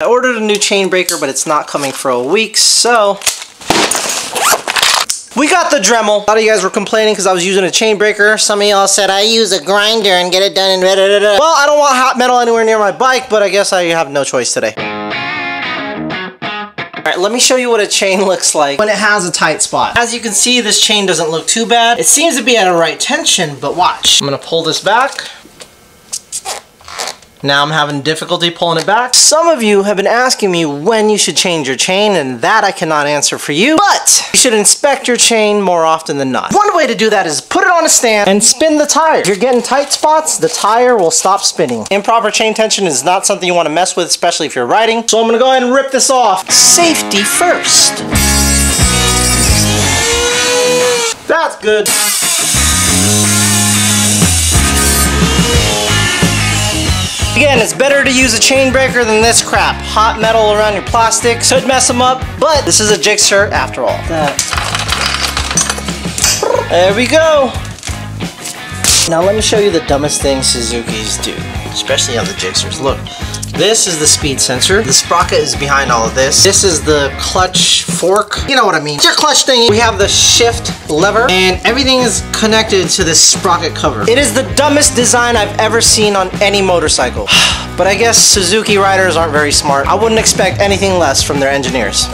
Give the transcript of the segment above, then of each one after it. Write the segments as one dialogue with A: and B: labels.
A: I ordered a new chain breaker, but it's not coming for a week, so we got the Dremel. A lot of you guys were complaining because I was using a chain breaker. Some of y'all said I use a grinder and get it done in da, da, da, da. Well, I don't want hot metal anywhere near my bike, but I guess I have no choice today. Alright, let me show you what a chain looks like when it has a tight spot. As you can see, this chain doesn't look too bad. It seems to be at a right tension, but watch. I'm gonna pull this back. Now I'm having difficulty pulling it back. Some of you have been asking me when you should change your chain and that I cannot answer for you, but you should inspect your chain more often than not. One way to do that is put it on a stand and spin the tire. If you're getting tight spots, the tire will stop spinning. Improper chain tension is not something you want to mess with, especially if you're riding. So I'm gonna go ahead and rip this off. Safety first. That's good. Again, it's better to use a chain breaker than this crap. Hot metal around your plastic could mess them up, but this is a Gixxer after all. There we go. Now let me show you the dumbest thing Suzuki's do, especially on the Gixxers. Look, this is the speed sensor. The sprocket is behind all of this. This is the clutch fork. You know what I mean. It's your clutch thing. We have the shift lever and everything is connected to this sprocket cover. It is the dumbest design I've ever seen on any motorcycle. But I guess Suzuki riders aren't very smart. I wouldn't expect anything less from their engineers.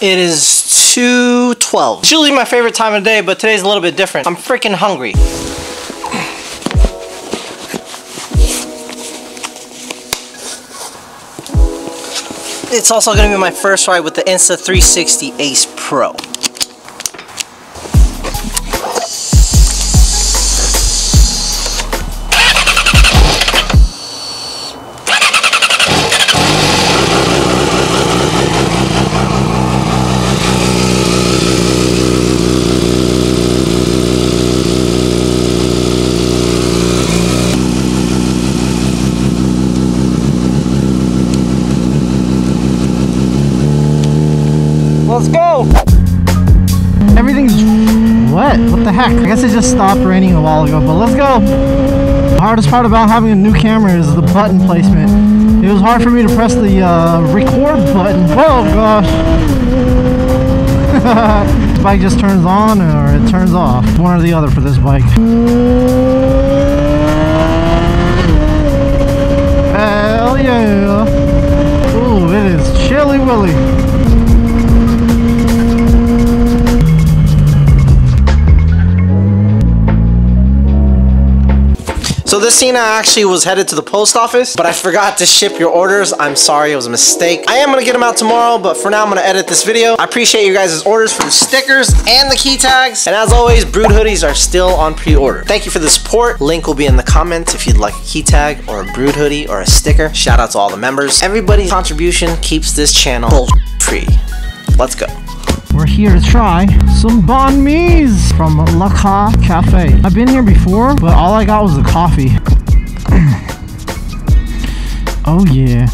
A: It is 2.12. It's usually my favorite time of day, but today's a little bit different. I'm freaking hungry. It's also gonna be my first ride with the Insta360 Ace Pro.
B: Stopped raining a while ago, but let's go. The hardest part about having a new camera is the button placement. It was hard for me to press the uh, record button. Oh gosh. this bike just turns on or it turns off. One or the other for this bike. Hell yeah. Ooh, it is chilly willy.
A: So this Cena actually was headed to the post office, but I forgot to ship your orders. I'm sorry, it was a mistake. I am gonna get them out tomorrow, but for now I'm gonna edit this video. I appreciate you guys' orders for the stickers and the key tags. And as always, Brood hoodies are still on pre-order. Thank you for the support. Link will be in the comments if you'd like a key tag or a Brood hoodie or a sticker. Shout out to all the members. Everybody's contribution keeps this channel free. Let's go.
B: We're here to try some banh mi's from La Ca Cafe. I've been here before, but all I got was the coffee. oh yeah.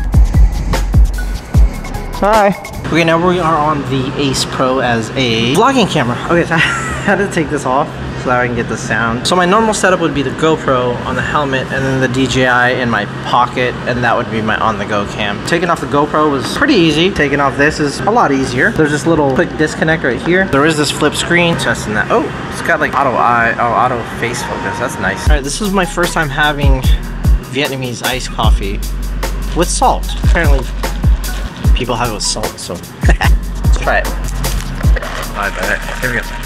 A: Hi. Okay, now we are on the Ace Pro as a vlogging camera. Okay, so I had to take this off I can get the sound. So my normal setup would be the GoPro on the helmet and then the DJI in my pocket and that would be my on-the-go cam. Taking off the GoPro was pretty easy. Taking off this is a lot easier. There's this little quick disconnect right here. There is this flip screen. Testing that. Oh, it's got like auto eye, oh, auto face focus. That's nice. All right, this is my first time having Vietnamese iced coffee with salt. Apparently people have it with salt, so let's try it. I bet. Here we go.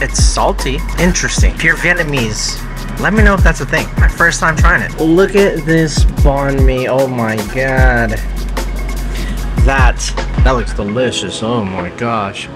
A: It's salty. Interesting. If you're Vietnamese, let me know if that's a thing. My first time trying it. Look at this banh mi. Oh my god. That, that looks delicious. Oh my gosh.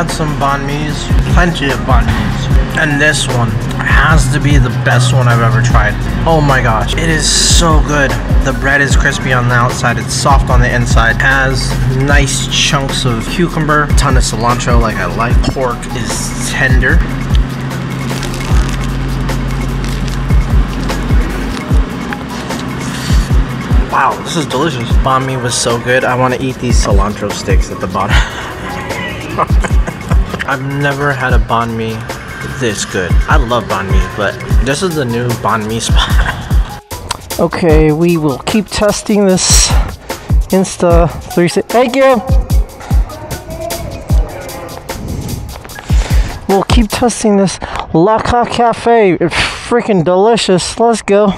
A: Had some banh mi's, plenty of banh mi's, and this one
B: has to be the best one I've ever tried. Oh my gosh, it is so good. The bread is crispy on the outside, it's soft on the inside, has nice chunks of cucumber, ton of cilantro like I like. Pork is tender. Wow, this is delicious. Banh mi was so good. I want to eat these cilantro sticks at the bottom. I've never had a banh mi this good. I love banh mi, but this is the new banh mi spot. okay, we will keep testing this Insta 360. Thank you. We'll keep testing this La Ca Cafe. It's freaking delicious. Let's go.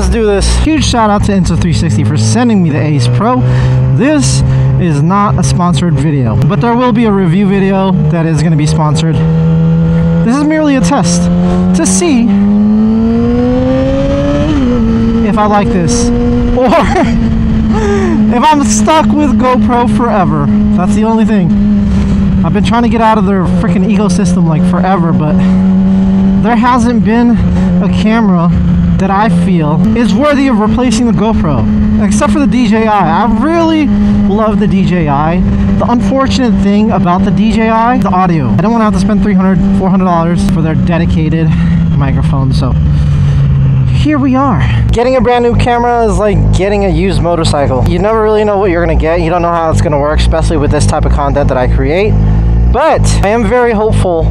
B: Let's do this. Huge shout out to Insta360 for sending me the Ace Pro. This is not a sponsored video, but there will be a review video that is going to be sponsored. This is merely a test to see if I like this or if I'm stuck with GoPro forever. That's the only thing. I've been trying to get out of their freaking ecosystem like forever, but there hasn't been a camera that I feel is worthy of replacing the GoPro, except for the DJI. I really love the DJI. The unfortunate thing about the DJI, the audio. I don't want to have to spend $300, $400 for their dedicated microphone, so here we are. Getting a brand new camera is like getting a used motorcycle. You never really know what you're gonna get. You don't know how it's gonna work, especially with this type of content that I create. But I am very hopeful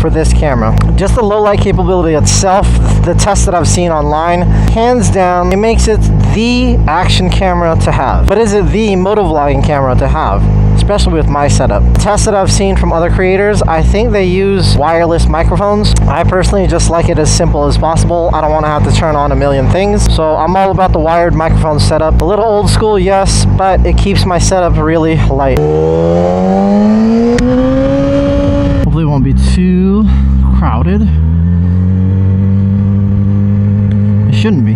B: for this camera. Just the low light capability itself, the test that I've seen online, hands down, it makes it the action camera to have. But is it the motovlogging camera to have? especially with my setup. Tests that I've seen from other creators, I think they use wireless microphones. I personally just like it as simple as possible. I don't want to have to turn on a million things. So I'm all about the wired microphone setup. A little old school, yes, but it keeps my setup really light Hopefully it won't be too crowded. It shouldn't be.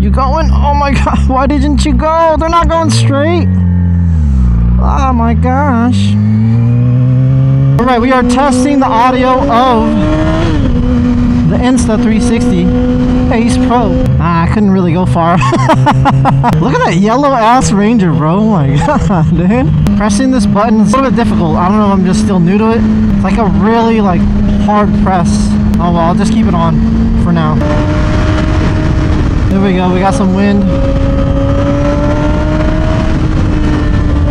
B: You going? Oh my god, why didn't you go? They're not going straight. Oh my gosh. Alright, we are testing the audio of the Insta360 Ace Pro. Ah, I couldn't really go far. Look at that yellow ass Ranger, bro. Oh my god, dude. Pressing this button is a little bit difficult. I don't know if I'm just still new to it. It's like a really like hard press. Oh well, I'll just keep it on for now. There we go, we got some wind.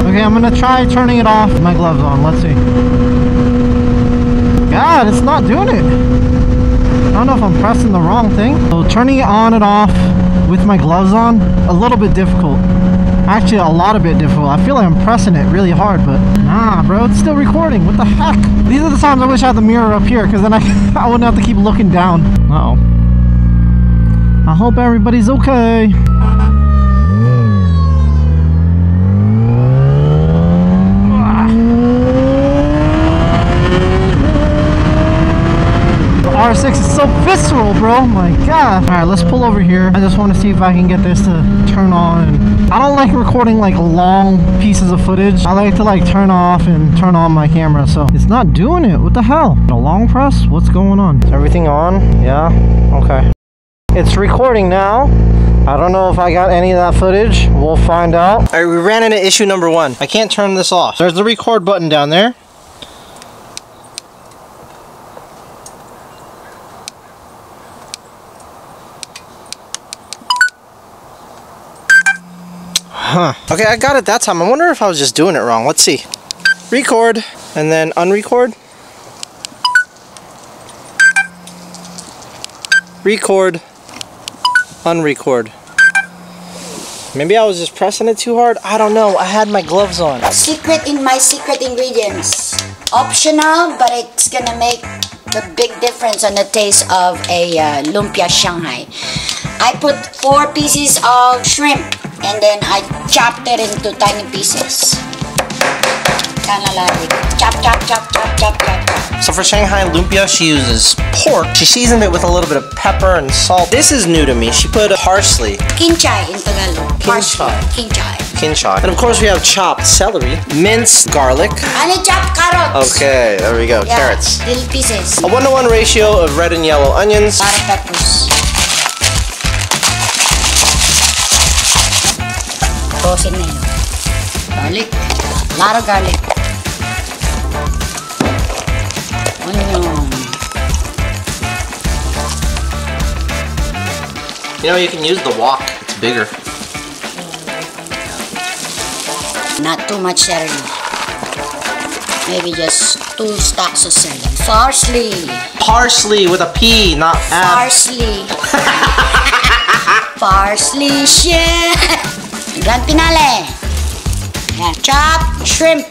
B: Okay, I'm gonna try turning it off. With my gloves on, let's see. God, it's not doing it. I don't know if I'm pressing the wrong thing. So turning it on and off with my gloves on, a little bit difficult. Actually, a lot of bit difficult. I feel like I'm pressing it really hard, but nah, bro, it's still recording. What the heck? These are the times I wish I had the mirror up here, because then I, I wouldn't have to keep looking down. Uh oh I hope everybody's okay. R6 is so visceral, bro. Oh my god. All right, let's pull over here. I just want to see if I can get this to turn on. I don't like recording like long pieces of footage. I like to like turn off and turn on my camera. So it's not doing it. What the hell? A long press? What's going on? Is everything on? Yeah. Okay. It's recording now. I don't know if I got any of that footage. We'll find out. All right, we ran into issue number one. I can't turn this off. There's the record button down there. Huh. Okay, I got it that time. I wonder if I was just doing it wrong. Let's see. Record, and then unrecord. Record, unrecord. Maybe I was just pressing it too hard. I don't know. I had my gloves on.
C: Secret in my secret ingredients. Optional, but it's gonna make the big difference on the taste of a uh, lumpia Shanghai. I put four pieces of shrimp and then I chopped it into tiny pieces. Kind of like chop, chop, chop, chop, chop, chop, chop.
A: So for Shanghai lumpia, she uses pork. She seasoned it with a little bit of pepper and salt. This is new to me. She put parsley,
C: Kinchay in Tagalog. Parsley. Kinchay.
A: kinchay, and of course we have chopped celery, minced garlic.
C: Ano chopped carrots?
A: Okay, there we go.
C: Yeah,
A: Carrots.
C: Little pieces.
A: A one to one ratio of red and yellow onions.
C: Lot of peppers. Tosin na yun. Garlic. Lot of garlic. Onion.
A: You know, you can use the wok. It's bigger.
C: Not too much celery. Maybe just two stalks of celery. Parsley.
A: Parsley with a P, not ab.
C: Parsley. Parsley shit. Grand finale. Yeah. Chopped shrimp.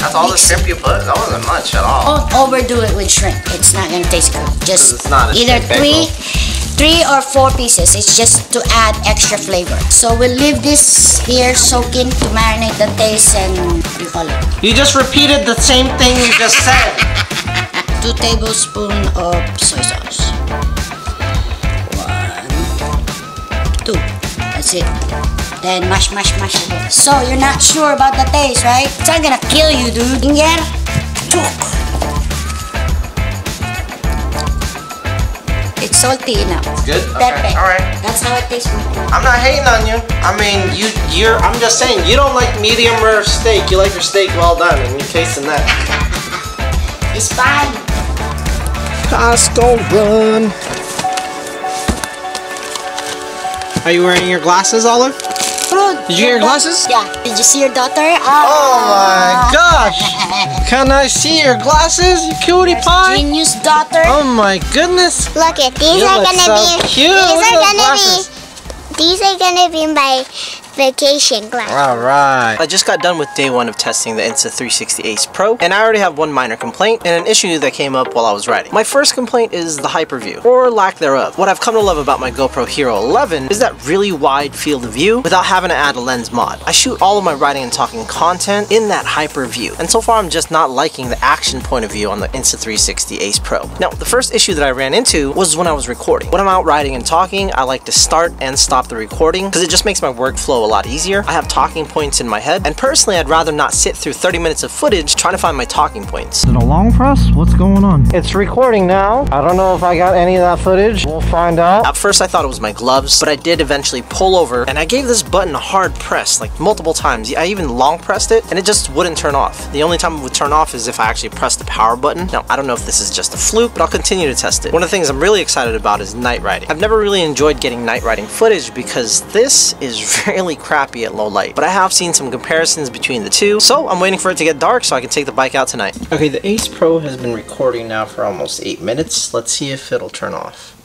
A: That's all the shrimp you put? That wasn't much at all.
C: Don't overdo it with shrimp. It's not gonna taste good. Just
A: it's not
C: either three,
A: bagel.
C: three or four pieces. It's just to add extra flavor. So we'll leave this here soaking to marinate the taste and you call it?
A: You just repeated the same thing you just said.
C: Two tablespoons of soy sauce. That's it. Then mash, mash, mash again. So you're not sure about the taste, right? It's not gonna kill you, dude. Inger, chuk. It's salty enough.
A: Good? Okay, alright.
C: That's how it tastes.
A: I'm not hating on you. I mean, you, you're. I'm just saying you don't like medium rare steak. You like your steak well done, and you're tasting that.
C: It's fine.
A: Costco run. Are you wearing your glasses, Olive? Did you get your glasses?
C: Yeah. Did you see your daughter?
A: Oh
C: Ah.
A: my gosh! Can I see your glasses, you cutie pie?
C: Genius daughter.
A: Oh my goodness!
D: Look at these
A: You
D: are gonna
A: so
D: be
A: cute.
D: these are gonna
A: glasses.
D: be these are gonna be my vacation glasses.
A: All right. I just got done with day one of testing the Insta360 Ace Pro, and I already have one minor complaint and an issue that came up while I was riding. My first complaint is the hyperview, or lack thereof. What I've come to love about my GoPro Hero 11 is that really wide field of view without having to add a lens mod. I shoot all of my riding and talking content in that hyper view, and so far I'm just not liking the action point of view on the Insta360 Ace Pro. Now, the first issue that I ran into was when I was recording. When I'm out riding and talking, I like to start and stop the recording because it just makes my workflow a lot easier. I have talking points in my head, and personally, I'd rather not sit through 30 minutes of footage trying to find my talking points.
B: Is it a long press? What's going on?
A: It's recording now. I don't know if I got any of that footage. We'll find out. At first, I thought it was my gloves, but I did eventually pull over and I gave this button a hard press, like multiple times. I even long pressed it and it just wouldn't turn off. The only time it would turn off is if I actually pressed the power button. Now, I don't know if this is just a fluke, but I'll continue to test it. One of the things I'm really excited about is night riding. I've never really enjoyed getting night riding footage because this is really crappy at low light, but I have seen some comparisons between the two, so I'm waiting for it to get dark so I can take the bike out tonight. Okay, the Ace Pro has been recording now for almost eight minutes. Let's see if it'll turn off.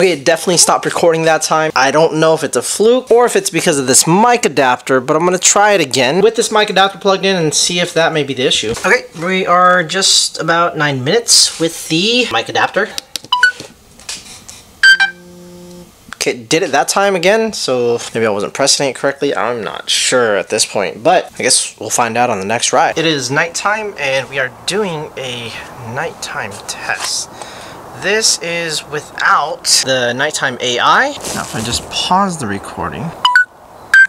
A: Okay, it definitely stopped recording that time. I don't know if it's a fluke or if it's because of this mic adapter, but I'm gonna try it again with this mic adapter plugged in and see if that may be the issue. Okay, we are just about nine minutes with the mic adapter. Okay, did it that time again, so maybe I wasn't pressing it correctly. I'm not sure at this point, but I guess we'll find out on the next ride. It is nighttime, and we are doing a nighttime test. This is without the nighttime AI. Now, if I just pause the recording.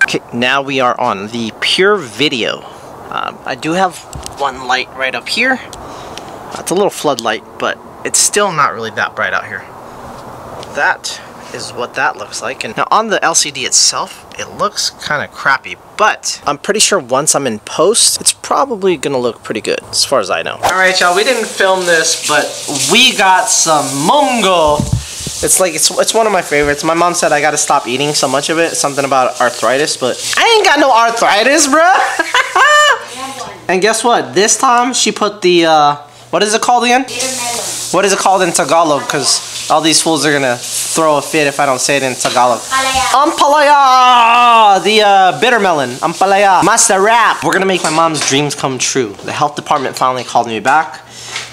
A: Okay, now we are on the PureVideo. Um, I do have one light right up here. It's a little floodlight, but it's still not really that bright out here. That is what that looks like. And now on the LCD itself, it looks kind of crappy, but I'm pretty sure once I'm in post, it's probably gonna look pretty good, as far as I know. All right, y'all, we didn't film this, but we got some mongo. It's like, it's, it's one of my favorites. My mom said I gotta stop eating so much of it, something about arthritis, but I ain't got no arthritis, bruh. and guess what? This time, she put the, uh, what is it called again? What is it called in Tagalog? Because all these fools are gonna throw a fit if I don't say it in Tagalog. Ampalaya! The uh, bitter melon. Ampalaya. Master Masarap. We're gonna make my mom's dreams come true. The health department finally called me back.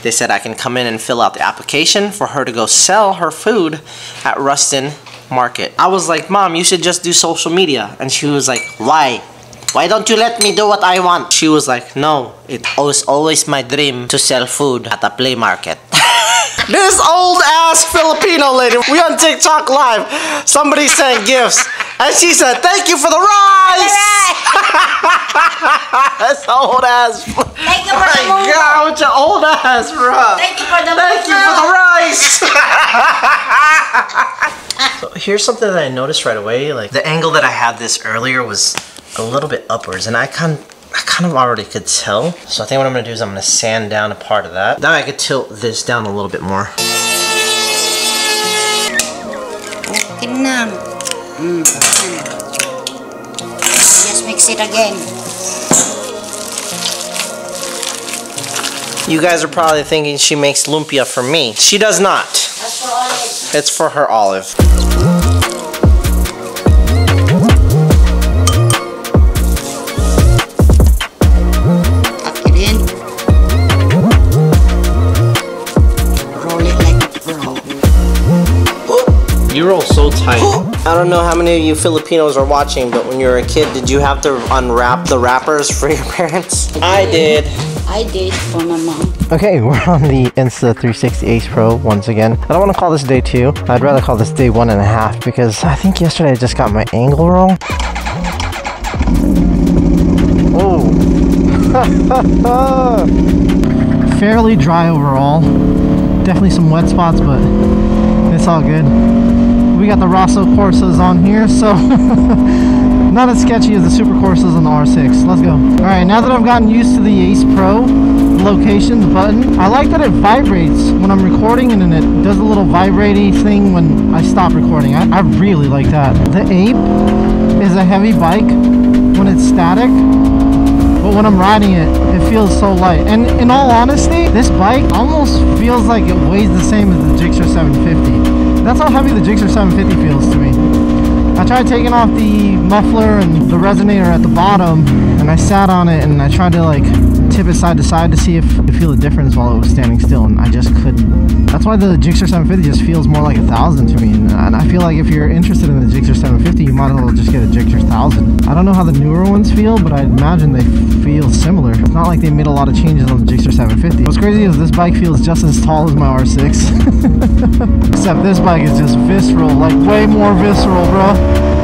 A: They said I can come in and fill out the application for her to go sell her food at Ruston market. I was like, Mom, you should just do social media. And she was like, Why? Why don't you let me do what I want? She was like, No, it was always my dream to sell food at a play market. this old ass Filipino lady, we on TikTok live. Somebody sent gifts. And she said, Thank you for the rice! That's old ass.
C: Thank you
A: Oh
C: for the
A: my
C: moon.
A: god, with your old ass, bro.
C: Thank you for the
A: Thank you for the rice. so here's something that I noticed right away. Like the angle that I had this earlier was a little bit upwards, and I kind I kind of already could tell. So I think what I'm gonna do is I'm gonna sand down a part of that. Now I could tilt this down a little bit more.
C: Okay na. Mm. Just mix it again.
A: You guys are probably thinking she makes lumpia for me. She does not.
C: That's for all it.
A: It's for her olive.
C: Roll
A: so tight. I don't know how many of you Filipinos are watching, but when you were a kid, did you have to unwrap the wrappers for your parents? I did.
C: I did for my mom.
B: Okay, we're on the Insta360 Ace Pro once again. I don't want to call this day two. I'd rather call this day one and a half because I think yesterday I just got my angle wrong. Oh. Fairly dry overall. Definitely some wet spots, but it's all good. We got the Rosso Corsas on here, so not as sketchy as the Super Corsas on the R6. Let's go. All right, now that I've gotten used to the Ace Pro location, button, I like that it vibrates when I'm recording and then it does a little vibrating thing when I stop recording. I, I really like that. The Ape is a heavy bike when it's static, but when I'm riding it, it feels so light. And in all honesty, this bike almost feels like it weighs the same as the Gixxer 750. That's how heavy the Gixxer 750 feels to me. I tried taking off the muffler and the resonator at the bottom and I sat on it and I tried to like tip it side to side to see if you feel the difference while it was standing still and I just couldn't. That's why the Gixxer 750 just feels more like a thousand to me and and I feel like if you're interested in the Gixxer 750 you might as well just get a Gixxer 1000. I don't know how the newer ones feel but I imagine they feel similar. It's not like they made a lot of changes on the Gixxer 750. What's crazy is this bike feels just as tall as my R6. Except this bike is just visceral, like way more visceral, bro.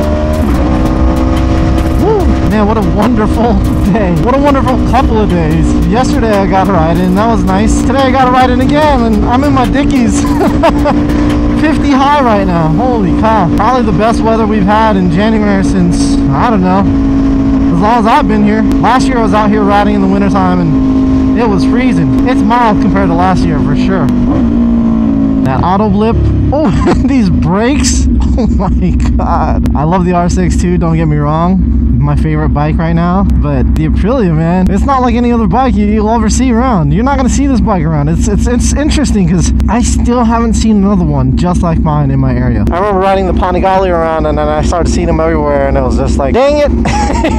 B: Man, what a wonderful day. What a wonderful couple of days. Yesterday I got a ride in, that was nice. Today I got a ride in again, and I'm in my Dickies. 50 high right now. Holy cow. Probably the best weather we've had in January since, I don't know, as long as I've been here. Last year I was out here riding in the wintertime and it was freezing. It's mild compared to last year for sure. That auto blip. Oh, these brakes. Oh my god. I love the R6 too, don't get me wrong. My favorite bike right now. But the Aprilia, man, it's not like any other bike you, you'll ever see around. You're not gonna see this bike around. It's it's it's interesting because I still haven't seen another one just like mine in my area. I remember riding the Panigale around and then I started seeing them everywhere and it was just like, dang it.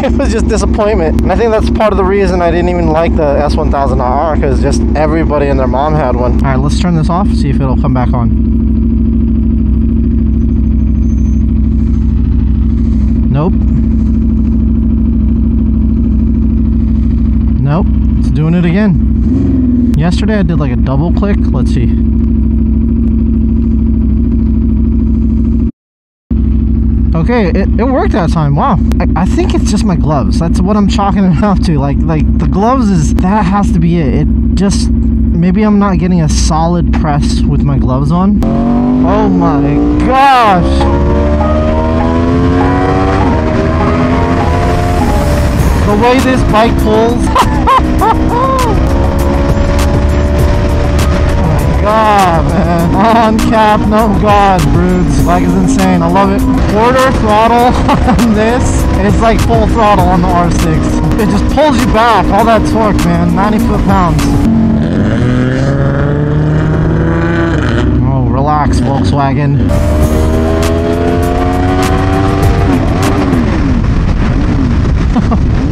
B: it was just disappointment. And I think that's part of the reason I didn't even like the S1000R because just everybody and their mom had one. All right, let's turn this off, see if it'll come back on. Nope. Nope. It's doing it again. Yesterday I did like a double click. Let's see. Okay, it, it worked that time. Wow. I, I think it's just my gloves. That's what I'm chalking it up to. Like like the gloves is that has to be it. It just maybe I'm not getting a solid press with my gloves on. Oh my gosh. The way this bike pulls. oh my god, man. On cap, no god, brutes. Bike is insane. I love it. Quarter throttle on this. It's like full throttle on the R6. It just pulls you back. All that torque, man. 90 foot pounds. Oh, relax, Volkswagen.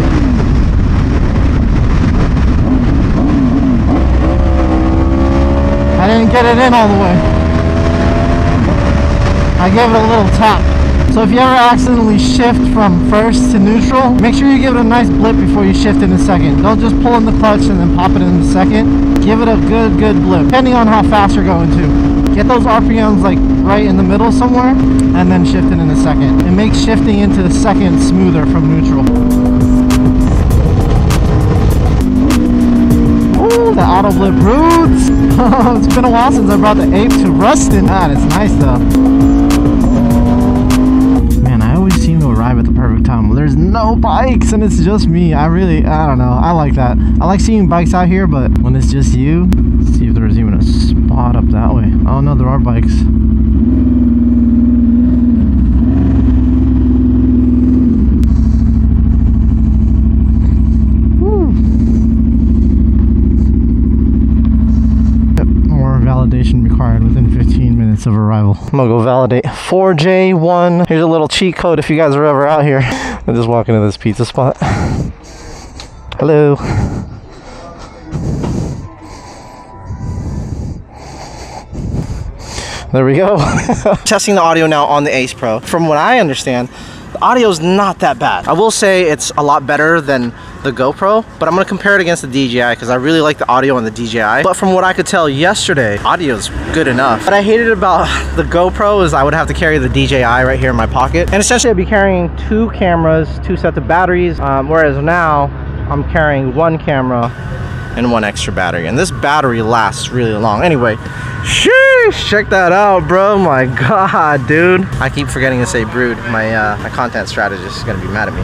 B: I didn't get it in all the way. I gave it a little tap. So if you ever accidentally shift from first to neutral, make sure you give it a nice blip before you shift into second. Don't just pull in the clutch and then pop it into second. Give it a good, good blip, depending on how fast you're going to. Get those RPMs like right in the middle somewhere, and then shift it into second. It makes shifting into the second smoother from neutral. Ooh, the auto blip roots. it's been a while since I brought the ape to Ruston. God, it's nice though. Man, I always seem to arrive at the perfect time. Well, there's no bikes and it's just me. I really, I don't know. I like that. I like seeing bikes out here, but when it's just you, see if there's even a spot up that way. Oh no, there are bikes. Woo. Yep, More validation required within 15 minutes of arrival. I'm gonna go validate 4J1. Here's a little cheat code if you guys are ever out here. I'm just walking to this pizza spot. Hello. There we go. Testing the audio now on the Ace Pro. From what I understand, the audio is not that bad. I will say it's a lot better than the GoPro, but I'm gonna compare it against the DJI because I really like the audio on the DJI. But from what I could tell yesterday, audio's good enough. What I hated about the GoPro is I would have to carry the DJI right here in my pocket. And essentially I'd be carrying two cameras, two sets of batteries, um, whereas now I'm carrying one camera and one extra battery. And this battery lasts really long. Anyway, sheesh, check that out, bro. My God, dude. I keep forgetting to say brood. My, uh, my content strategist is gonna be mad at me.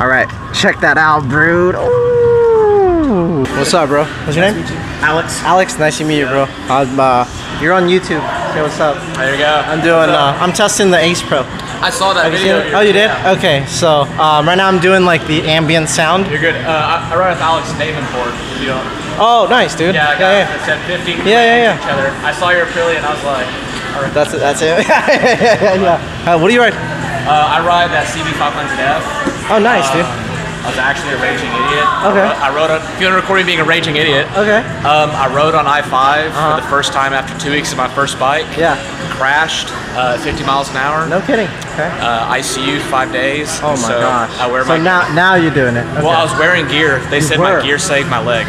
B: All right, check that out, brood. Ooh. What's up, bro? What's your name? Alex. Alex, nice to meet you, bro. I'm, uh, you're on YouTube. Say what's up.
E: There you go.
B: I'm doing, uh, I'm testing the Ace Pro.
E: I saw that
B: Have you
E: video.
B: seen? Oh, you did? Okay, so um, right now I'm doing like the ambient sound.
E: You're good. Uh, I, I run with Alex Davenport. You know.
B: Oh, nice, dude.
E: Yeah, I got
B: yeah, yeah.
E: I said 50.
B: Yeah, yeah, yeah.
E: Each other. I saw your Aprilia and I was like, all right.
B: That's it. That's it. yeah, yeah, yeah. Uh, what do you ride?
E: Uh, I ride that CB500F.
B: Oh, nice, dude.
E: Um, I was actually a raging idiot.
B: Okay.
E: I rode on, if you want to record me being a raging idiot,
B: Okay.
E: um, I rode on I-5
B: Uh-huh.
E: for the first time after two weeks of my first bike.
B: Yeah.
E: Crashed uh, 50 miles an hour.
B: No kidding. Okay.
E: Uh, ICU five days.
B: Oh my
E: so
B: gosh.
E: I wear
B: so
E: my.
B: now, now you're doing it. Okay.
E: well, I was wearing gear. They said
B: were.
E: my gear saved my leg.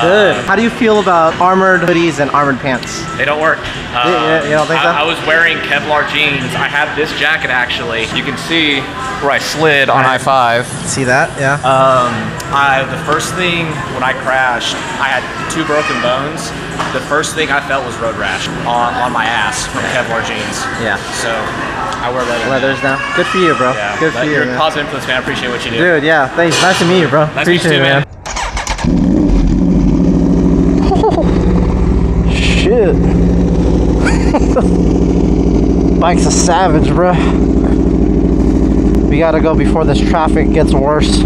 B: Good.
E: Uh,
B: How do you feel about armored hoodies and armored pants?
E: They don't work. Uh,
B: Yeah, you don't think so?
E: I, I was wearing Kevlar jeans. I have this jacket actually. You can see where I slid on I-5.
B: See that? Yeah.
E: Um, I the first thing when I crashed, I had two broken bones. The first thing I felt was road rash on, on my ass from Kevlar jeans.
B: Yeah.
E: So I wear leather.
B: Leathers now. Good for you, bro.
E: Yeah.
B: Good for you.
E: You're a positive influence, man. I appreciate what you do.
B: Dude, yeah. Thanks. Nice to meet you, bro.
E: Nice to meet you too,
B: it,
E: man.
B: Shit. Bike's a savage, bro. We gotta go before this traffic gets worse.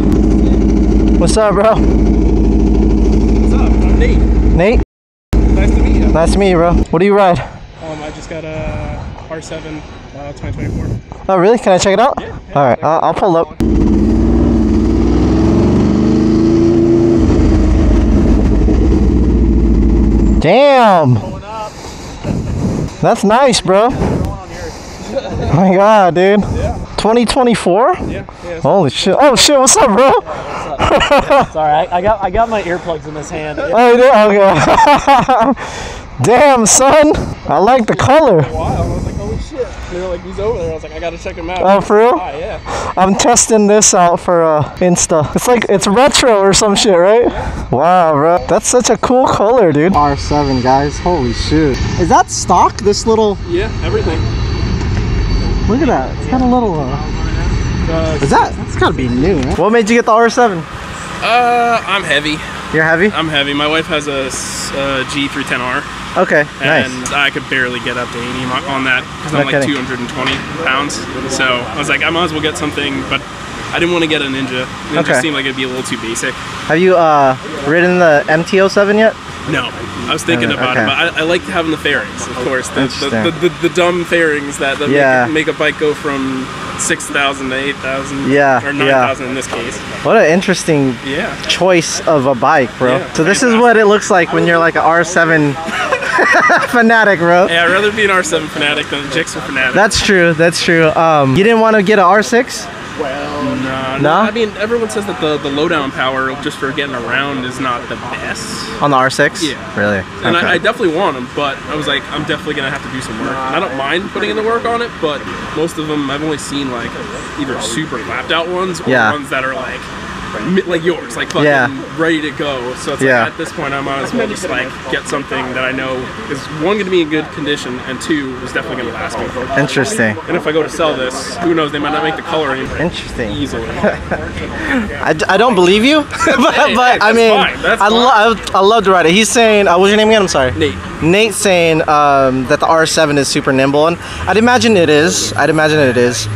B: What's up, bro?
F: What's up? I'm Nate.
B: Nate?
F: Nice to meet you.
B: Nice to meet you, bro. What do you ride?
F: Um, I just got a R7 uh, 2024.
B: Oh, really? Can I check it out? Yeah. All right, I'll, I'll pull up. Damn. That's nice, bro. Oh my god, dude. Yeah. 2024?
F: Yeah. yeah.
B: Holy shit. Oh shit, what's up, bro? What's up?
G: Sorry, I, I got I got my earplugs in this hand.
B: Oh, you did? Okay. Damn, son. I like the color.
F: Wow. I was like, holy shit. And they're like, he's over there. I was like, I gotta check him out.
B: Oh, for real?
F: Ah, yeah.
B: I'm testing this out for uh, Insta. It's like it's retro or some shit, right? Wow, bro. That's such a cool color, dude. R7, guys. Holy shit. Is that stock? This little.
F: Yeah, everything.
B: Look at that. It's got a little. Uh, is that? That's gotta be new. What made you get the R7?
F: uh, I'm heavy.
B: You're heavy.
F: I'm heavy. My wife has a s- uh, G310R,
B: Okay.
F: and
B: Nice.
F: I could barely get up to 80 on that because
B: No
F: I'm like
B: kidding.
F: 220 pounds. So I was like, I might as well get something, but I didn't want to get a Ninja. Ninja
B: Okay.
F: seemed like it'd be a little too basic.
B: Have you uh ridden the MT07 yet?
F: No, I was thinking about
B: okay.
F: it, but I, I like having the fairings, of course. The, the, the, the, the dumb fairings that, that
B: Yeah.
F: make, make a bike go from 6,000 to 8,000.
B: Yeah,
F: Or
B: yeah.
F: in this case.
B: What an interesting
F: Yeah.
B: choice of a bike, bro. So this is what it looks like when you're like an R7
A: fanatic, bro.
F: Yeah, I'd rather be an R7 fanatic than a Gixxer fanatic.
A: That's true. That's true. Um, you didn't want to get an R6?
F: Nah,
A: No?
F: I mean, everyone says that the, the lowdown power just for getting around is not the best.
A: On the R6?
F: Yeah.
A: Really?
F: And
A: Okay.
F: I, I definitely want them, but I was like, I'm definitely gonna have to do some work. And I don't mind putting in the work on it, but most of them I've only seen like either super clapped out ones or
A: Yeah.
F: ones that are like mi- like yours, like fucking
A: Yeah.
F: ready to go. So it's
A: Yeah.
F: like at this point I might as well just like get something that I know is one gonna be in good condition and two is definitely gonna last me.
A: Interesting.
F: And if I go to sell this, who knows? They might not make the color anymore.
A: Interesting.
F: Easily.
A: I, d- I don't believe you, but,
F: Hey,
A: but I mean, I, lo- I, I love to ride it. He's saying, uh, what's your name again? I'm sorry.
F: Nate.
A: Nate saying um, that the R7 is super nimble, and I'd imagine it is. I'd imagine it is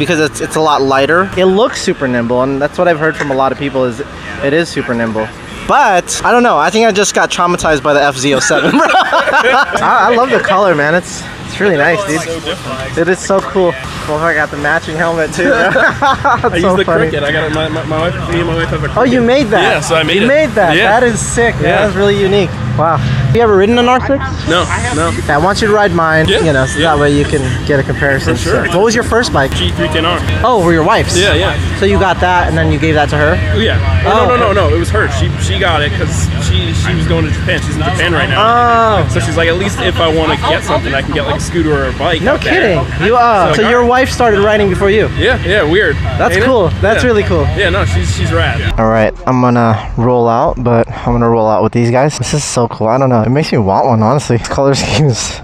A: because it's it's a lot lighter. It looks super nimble, and that's what I've heard from a lot of people is it is super nimble. But I don't know. I think I just got traumatized by the FZ07, bro. I, I love the color, man. It's it's really nice, dude.
F: So.
A: It is so cool. Well, I got the matching helmet too. Bro.
F: I
A: That's
F: use
A: so
F: the
A: funny.
F: Cricut. I got it. My, my, my wife, me and my wife have a Cricut.
A: Oh, you made that?
F: Yeah, so I made
A: you
F: it.
A: made that.
F: Yeah.
A: That is sick. man.
F: Yeah.
A: That was really unique. Wow. Have you ever ridden an R6?
F: No, no.
A: I want you to ride mine.
F: Yeah,
A: You know, so
F: yeah.
A: that way you can get a comparison.
F: For sure.
A: So, what was your first bike?
F: G310R.
A: Oh, were your wife's?
F: Yeah, yeah.
A: So you got that, and then you gave that to her.
F: Yeah.
A: Oh,
F: Oh, no, no, no, no. It was her. She she got it because she she was going to Japan. She's in Japan right now.
A: Oh.
F: So she's like, at least if I want to get something, I can get like a scooter or a bike.
A: No
F: out there.
A: kidding. You uh.
F: So
A: So your wife started riding before you.
F: Yeah, yeah. Weird.
A: That's
F: Ain't it?
A: cool. That's
F: Yeah.
A: really cool.
F: Yeah, no, she's she's rad.
A: All right, I'm gonna roll out, but I'm gonna roll out with these guys. This is so cool. I don't know. It makes me want one, honestly. This color scheme is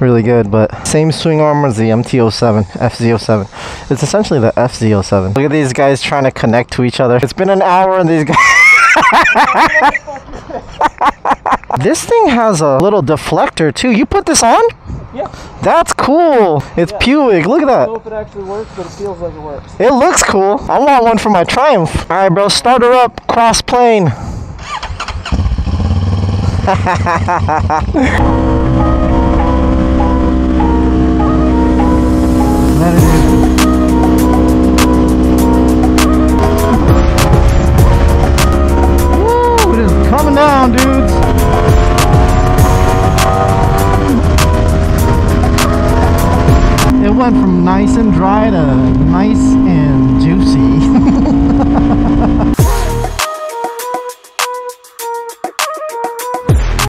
A: really good, but same swing arm as the MT07, FZ07. It's essentially the FZ07. Look at these guys trying to connect to each other. It's been an hour and these guys. this thing has a little deflector too. You put this on?
G: Yeah.
A: That's cool. It's Puig. Look at that.
G: I if it actually works, but it feels like it works.
A: It looks cool. I want one for my Triumph. All right, bro, start her up. Cross plane. Woo, it is coming down, dudes. It went from nice and dry to nice and juicy.